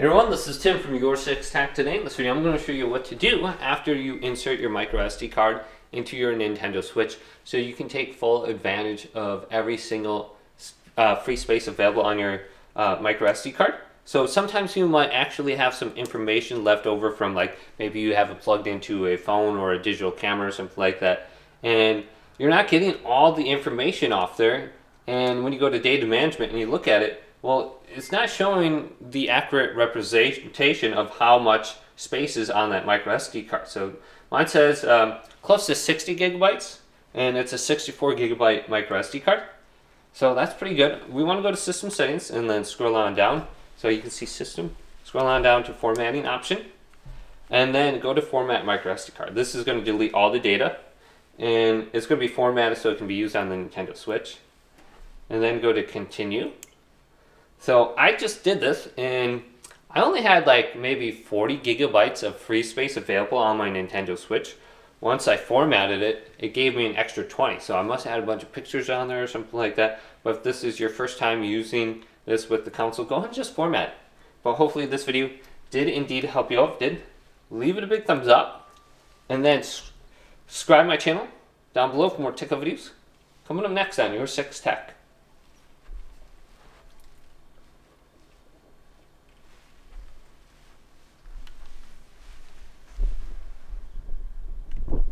Hey everyone, this is Tim from Your 6 Tech. Today in this video I'm going to show you what to do after you insert your micro SD card into your Nintendo Switch so you can take full advantage of every single uh, free space available on your uh, micro SD card. So sometimes you might actually have some information left over from like maybe you have it plugged into a phone or a digital camera or something like that and you're not getting all the information off there and when you go to data management and you look at it well, it's not showing the accurate representation of how much space is on that micro SD card. So mine says um, close to 60 gigabytes, and it's a 64 gigabyte micro SD card. So that's pretty good. We want to go to System Settings and then scroll on down. So you can see System, scroll on down to Formatting option, and then go to Format micro SD card. This is going to delete all the data, and it's going to be formatted so it can be used on the Nintendo Switch. And then go to Continue so I just did this and I only had like maybe 40 gigabytes of free space available on my Nintendo Switch. Once I formatted it, it gave me an extra 20. So I must had a bunch of pictures on there or something like that. But if this is your first time using this with the console, go ahead and just format it. But hopefully this video did indeed help you out. Did, leave it a big thumbs up. And then subscribe my channel down below for more tech videos. Coming up next on Your 6 Tech.